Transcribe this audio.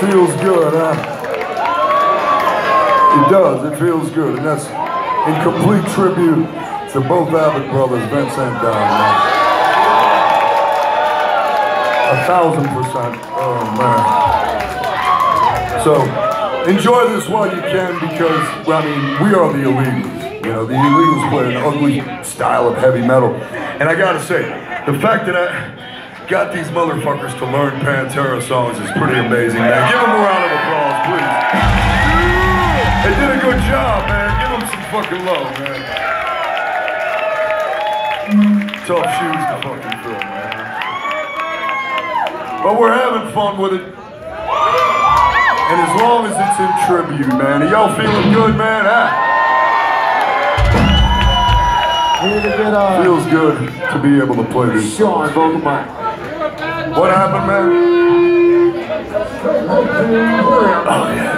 feels good, huh? It does, it feels good. And that's in complete tribute to both Abbott brothers, Vince and Don. Man. A thousand percent. Oh, man. So, enjoy this while you can because, I mean, we are the illegals. You know, the illegals play an ugly style of heavy metal. And I gotta say, the fact that I, got these motherfuckers to learn Pantera songs is pretty amazing, man. Give them a round of applause, please. They did a good job, man. Give them some fucking love, man. Tough shoes to fucking fill, man. But we're having fun with it. And as long as it's in tribute, man. Are y'all feeling good, man? Uh, Feels good to be able to play this. Sean mic. What happened, man? Oh, yeah.